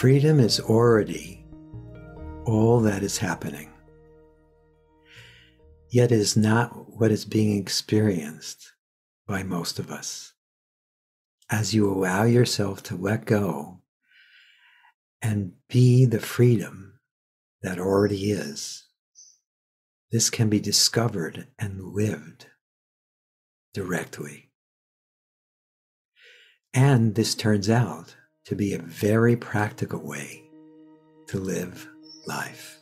Freedom is already all that is happening, yet is not what is being experienced by most of us. As you allow yourself to let go and be the freedom that already is, this can be discovered and lived directly. And this turns out to be a very practical way to live life.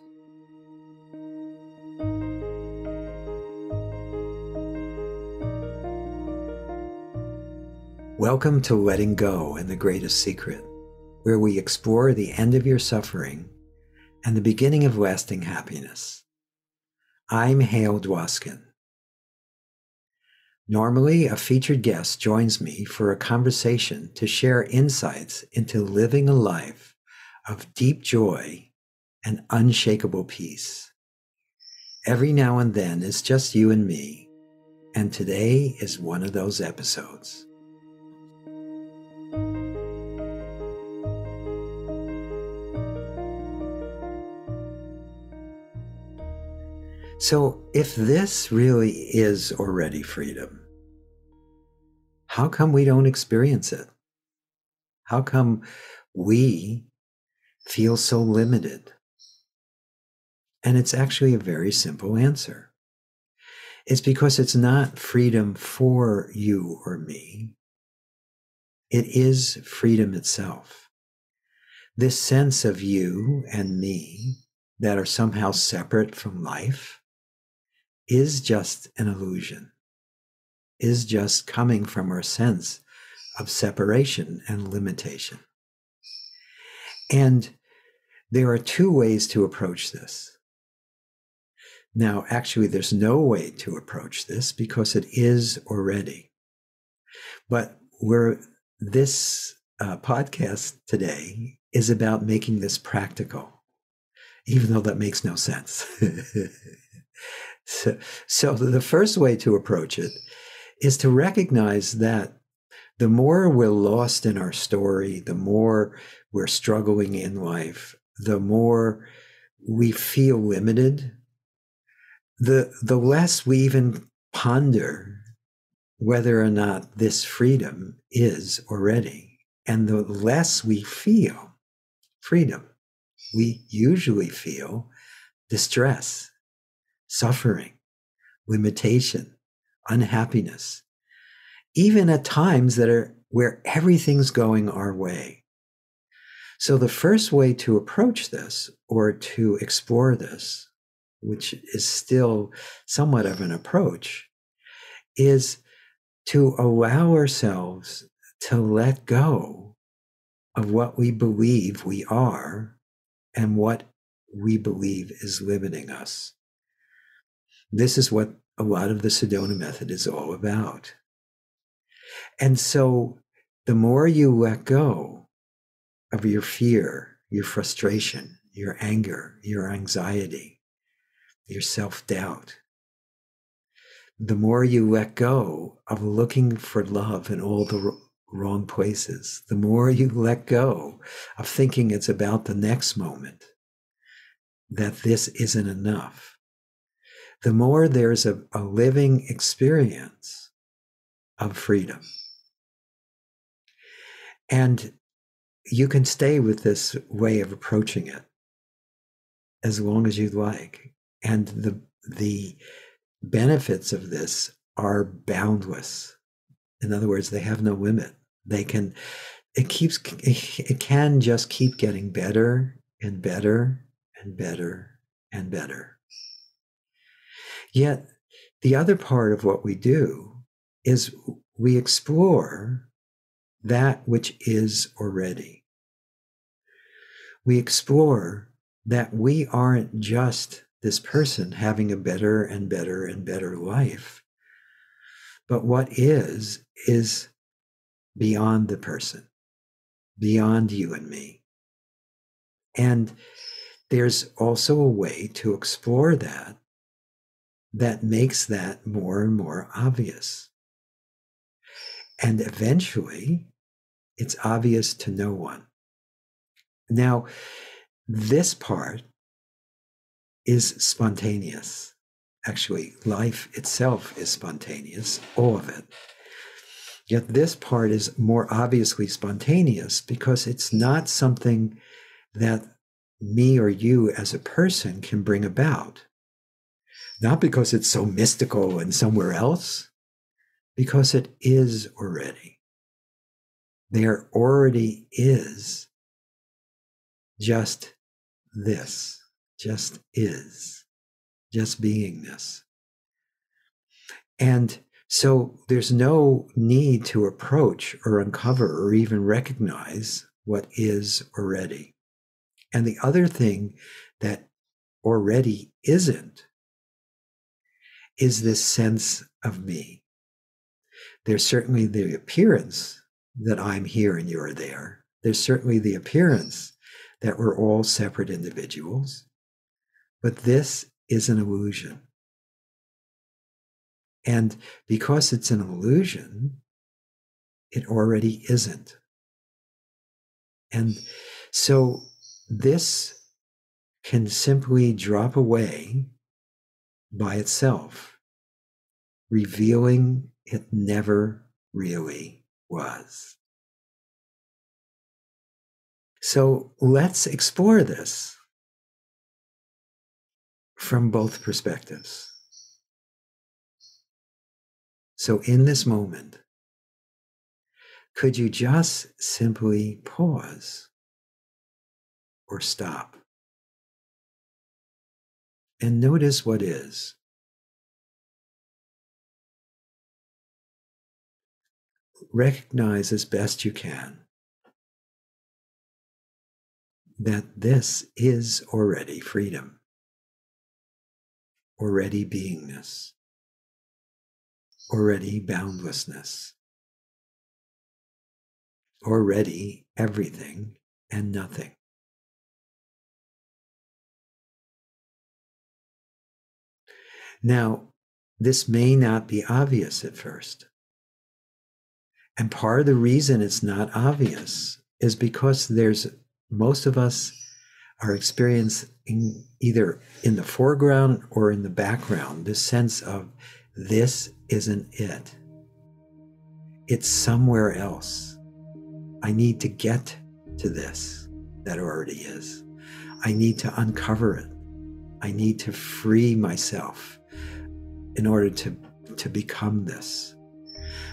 Welcome to Letting Go and the Greatest Secret, where we explore the end of your suffering and the beginning of lasting happiness. I'm Hale Dwoskin. Normally, a featured guest joins me for a conversation to share insights into living a life of deep joy and unshakable peace. Every now and then it's just you and me, and today is one of those episodes. So, if this really is already freedom, how come we don't experience it? How come we feel so limited? And it's actually a very simple answer. It's because it's not freedom for you or me. It is freedom itself. This sense of you and me that are somehow separate from life is just an illusion, is just coming from our sense of separation and limitation. And there are two ways to approach this. Now, actually, there's no way to approach this because it is already. But where this uh, podcast today is about making this practical, even though that makes no sense. So, so the first way to approach it is to recognize that the more we're lost in our story, the more we're struggling in life, the more we feel limited, the, the less we even ponder whether or not this freedom is already. And the less we feel freedom, we usually feel distress suffering, limitation, unhappiness, even at times that are where everything's going our way. So, the first way to approach this or to explore this, which is still somewhat of an approach, is to allow ourselves to let go of what we believe we are and what we believe is limiting us. This is what a lot of the Sedona method is all about. And so the more you let go of your fear, your frustration, your anger, your anxiety, your self doubt, the more you let go of looking for love in all the wrong places, the more you let go of thinking it's about the next moment, that this isn't enough the more there's a, a living experience of freedom. And you can stay with this way of approaching it as long as you'd like. And the, the benefits of this are boundless. In other words, they have no limit. They can, it keeps, it can just keep getting better and better and better and better. Yet, the other part of what we do is we explore that which is already. We explore that we aren't just this person having a better and better and better life, but what is, is beyond the person, beyond you and me. And there's also a way to explore that that makes that more and more obvious. And eventually, it's obvious to no one. Now, this part is spontaneous. Actually, life itself is spontaneous, all of it. Yet this part is more obviously spontaneous because it's not something that me or you as a person can bring about. Not because it's so mystical and somewhere else, because it is already. There already is just this, just is, just beingness. And so there's no need to approach or uncover or even recognize what is already. And the other thing that already isn't is this sense of me. There's certainly the appearance that I'm here and you're there. There's certainly the appearance that we're all separate individuals. But this is an illusion. And because it's an illusion, it already isn't. And so this can simply drop away by itself, revealing it never really was. So let's explore this from both perspectives. So, in this moment, could you just simply pause or stop and notice what is? Recognize as best you can that this is already freedom, already beingness already boundlessness, already everything and nothing. Now, this may not be obvious at first. And part of the reason it's not obvious is because there's most of us are experiencing either in the foreground or in the background this sense of this isn't it. It's somewhere else. I need to get to this that already is. I need to uncover it. I need to free myself in order to, to become this.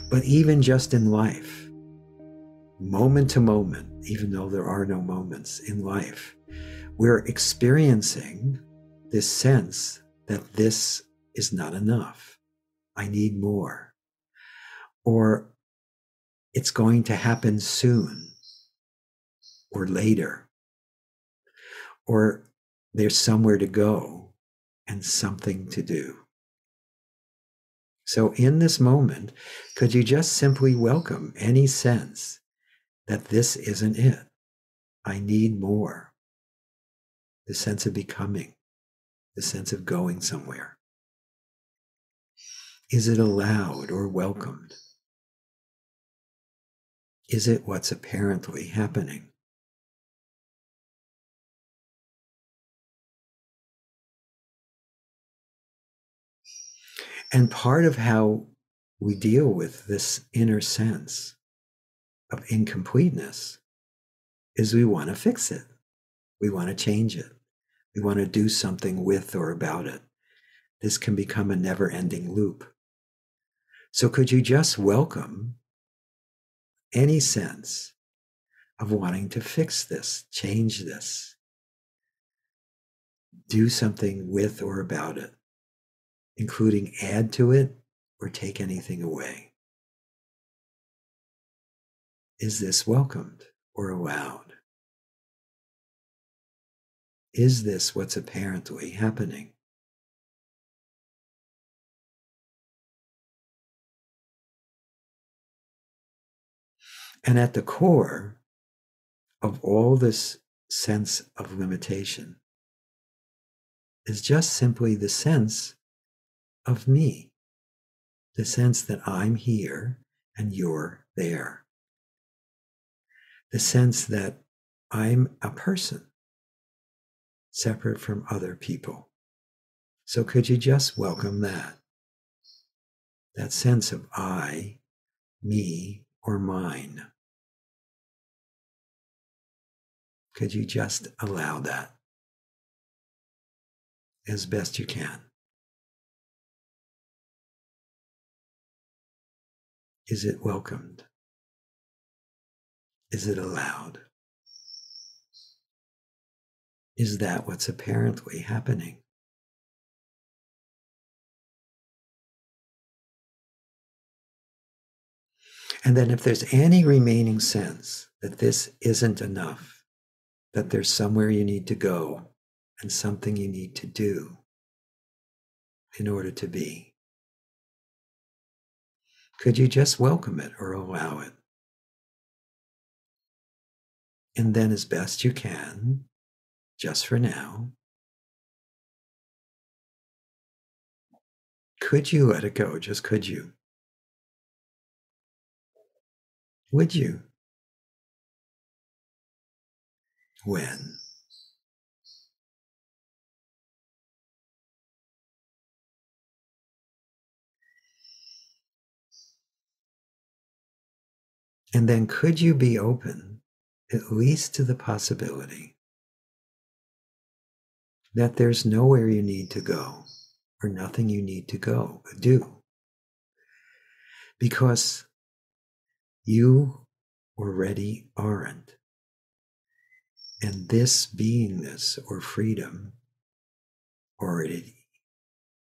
But even just in life, moment to moment, even though there are no moments in life, we're experiencing this sense that this is not enough I need more. Or it's going to happen soon or later. Or there's somewhere to go and something to do. So, in this moment, could you just simply welcome any sense that this isn't it? I need more. The sense of becoming, the sense of going somewhere. Is it allowed or welcomed? Is it what's apparently happening? And part of how we deal with this inner sense of incompleteness is we want to fix it. We want to change it. We want to do something with or about it. This can become a never ending loop. So, could you just welcome any sense of wanting to fix this, change this, do something with or about it, including add to it or take anything away? Is this welcomed or allowed? Is this what's apparently happening? And at the core of all this sense of limitation is just simply the sense of me, the sense that I'm here and you're there, the sense that I'm a person separate from other people. So could you just welcome that? That sense of I, me, or mine. Could you just allow that as best you can? Is it welcomed? Is it allowed? Is that what's apparently happening? And then, if there's any remaining sense that this isn't enough, that there's somewhere you need to go and something you need to do in order to be, could you just welcome it or allow it? And then, as best you can, just for now, could you let it go? Just could you? Would you? When? And then could you be open at least to the possibility that there's nowhere you need to go or nothing you need to go do? Because you already aren't. And this beingness or freedom already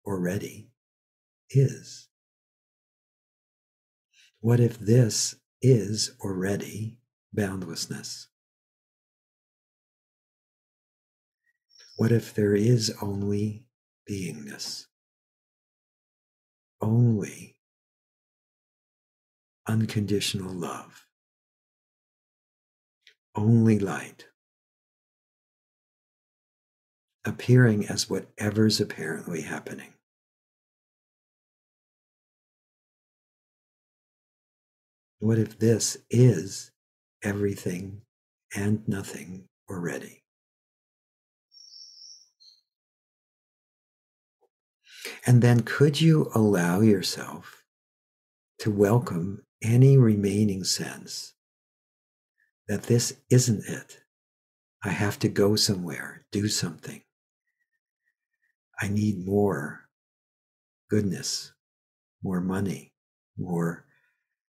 already is. What if this is already boundlessness? What if there is only beingness? Only unconditional love, only light, appearing as whatever's apparently happening. What if this is everything and nothing already? And then could you allow yourself to welcome any remaining sense that this isn't it? I have to go somewhere, do something. I need more goodness, more money, more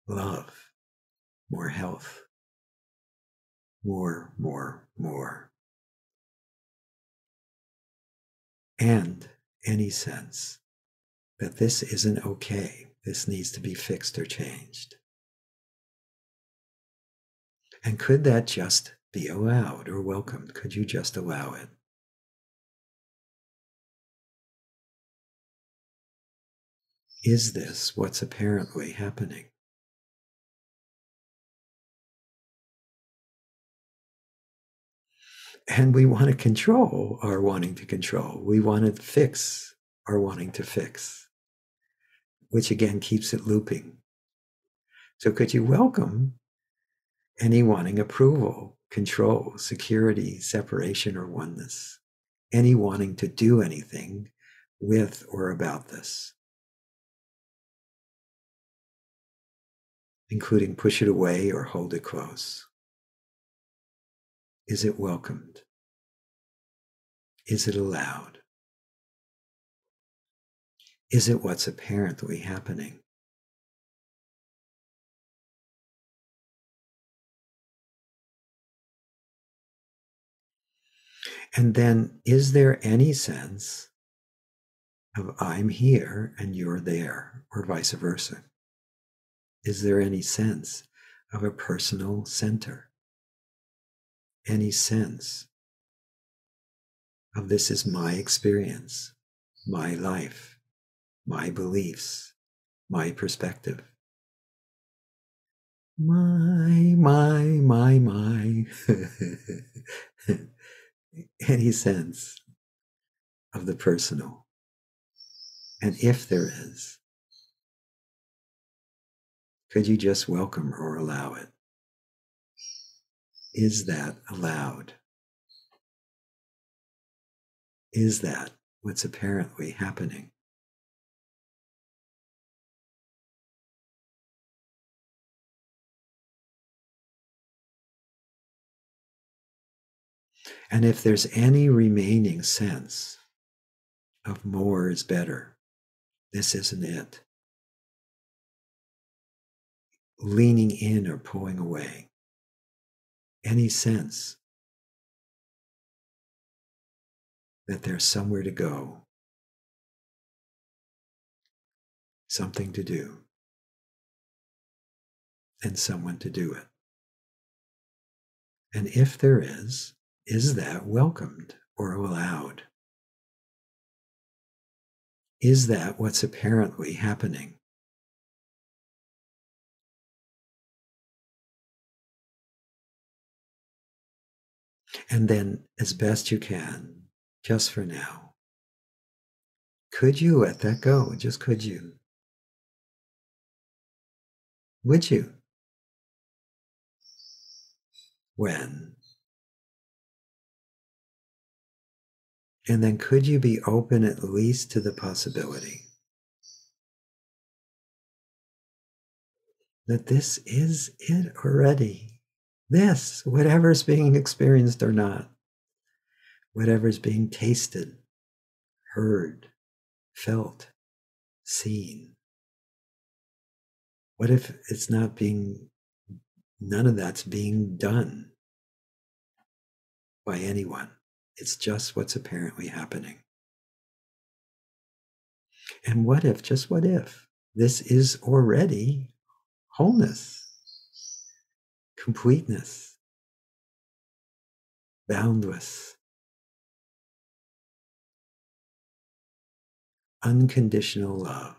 love, more health, more, more, more. And any sense that this isn't okay, this needs to be fixed or changed. And could that just be allowed or welcomed? Could you just allow it? Is this what's apparently happening? And we want to control our wanting to control. We want to fix our wanting to fix, which again keeps it looping. So, could you welcome any wanting approval, control, security, separation, or oneness? Any wanting to do anything with or about this? Including push it away or hold it close. Is it welcomed? Is it allowed? Is it what's apparently happening? And then, is there any sense of I'm here and you're there, or vice versa? Is there any sense of a personal center? Any sense of this is my experience, my life, my beliefs, my perspective. My, my, my, my. any sense of the personal. And if there is, could you just welcome or allow it? Is that allowed? Is that what's apparently happening? And if there's any remaining sense of more is better, this isn't it, leaning in or pulling away, any sense that there's somewhere to go, something to do, and someone to do it. And if there is, is that welcomed or allowed? Is that what's apparently happening? And then, as best you can, just for now, could you let that go? Just could you? Would you? When? And then could you be open at least to the possibility that this is it already? This, whatever's being experienced or not, whatever's being tasted, heard, felt, seen. What if it's not being, none of that's being done by anyone? It's just what's apparently happening. And what if, just what if, this is already wholeness, completeness, boundless, unconditional love,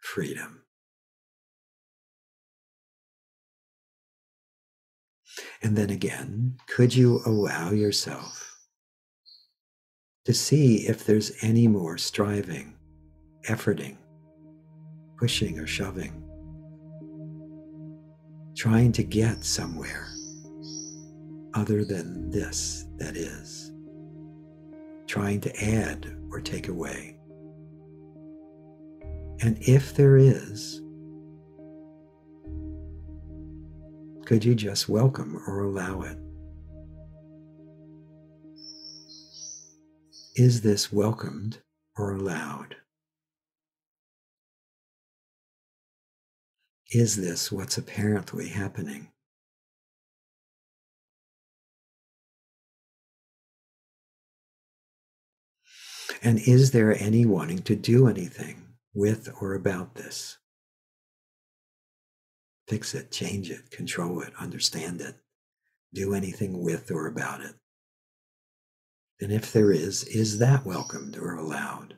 freedom. And then again, could you allow yourself to see if there's any more striving, efforting, pushing or shoving, trying to get somewhere other than this that is, trying to add or take away. And if there is, Could you just welcome or allow it? Is this welcomed or allowed? Is this what's apparently happening? And is there any wanting to do anything with or about this? fix it, change it, control it, understand it, do anything with or about it? And if there is, is that welcomed or allowed?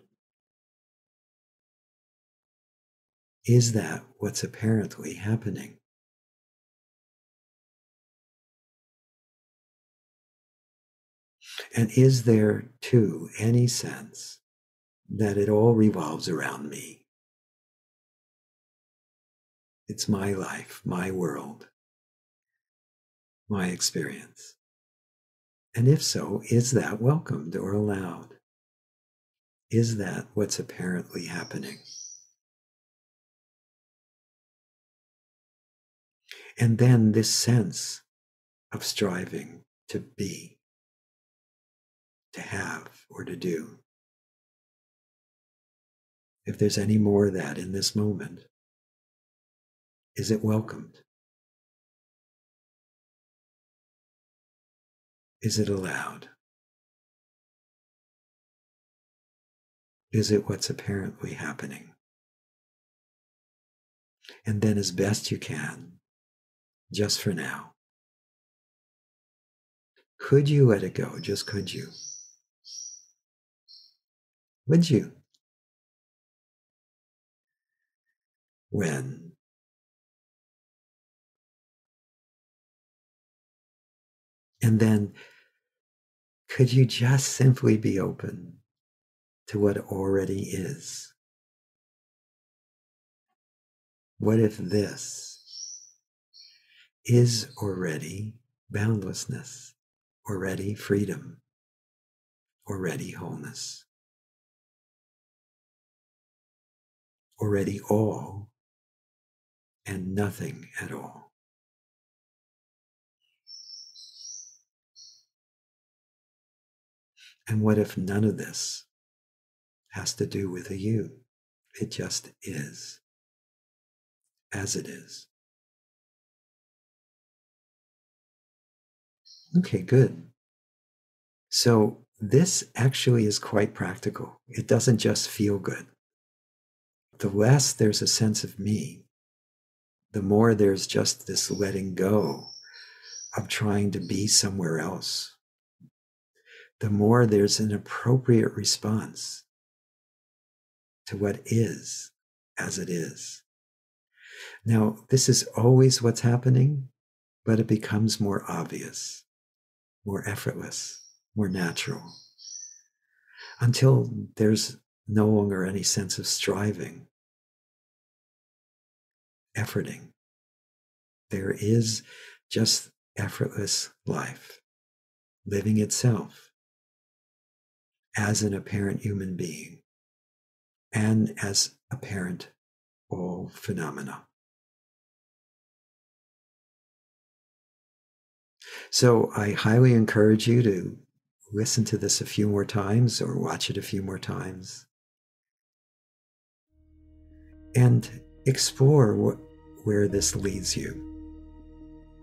Is that what's apparently happening? And is there, too, any sense that it all revolves around me? It's my life, my world, my experience. And if so, is that welcomed or allowed? Is that what's apparently happening? And then this sense of striving to be, to have, or to do. If there's any more of that in this moment, is it welcomed? Is it allowed? Is it what's apparently happening? And then, as best you can, just for now, could you let it go? Just could you? Would you? When And then could you just simply be open to what already is? What if this is already boundlessness, already freedom, already wholeness, already all and nothing at all. And what if none of this has to do with a you? It just is, as it is. Okay, good. So this actually is quite practical. It doesn't just feel good. The less there's a sense of me, the more there's just this letting go of trying to be somewhere else, the more there's an appropriate response to what is as it is. Now, this is always what's happening, but it becomes more obvious more effortless, more natural, until there's no longer any sense of striving, efforting. There is just effortless life, living itself as an apparent human being and as apparent all phenomena. So I highly encourage you to listen to this a few more times or watch it a few more times and explore where this leads you.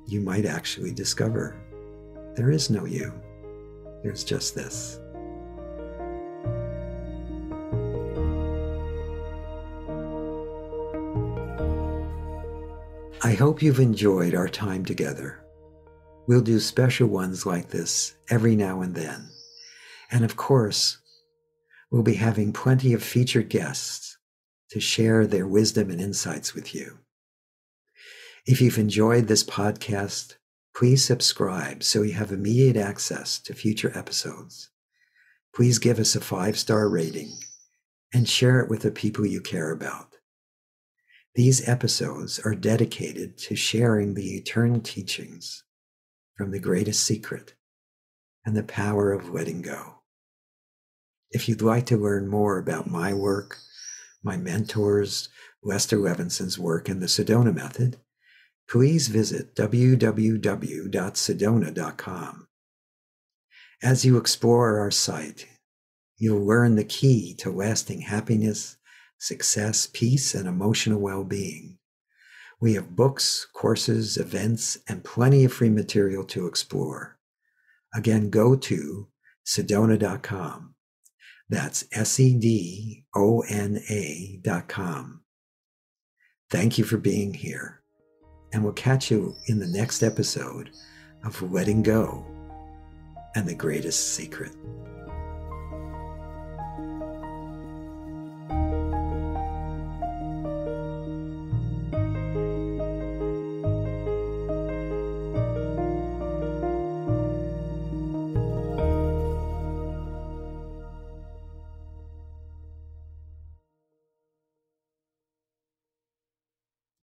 You might actually discover there is no you, there's just this. I hope you've enjoyed our time together. We'll do special ones like this every now and then. And of course, we'll be having plenty of featured guests to share their wisdom and insights with you. If you've enjoyed this podcast, please subscribe so you have immediate access to future episodes. Please give us a five star rating and share it with the people you care about. These episodes are dedicated to sharing the eternal teachings from the greatest secret and the power of letting go. If you'd like to learn more about my work, my mentors, Lester Levenson's work, and the Sedona Method, please visit www.sedona.com. As you explore our site, you'll learn the key to lasting happiness, success, peace, and emotional well being. We have books, courses, events, and plenty of free material to explore. Again, go to sedona.com. That's S E D O N A.com. Thank you for being here, and we'll catch you in the next episode of Letting Go and the Greatest Secret.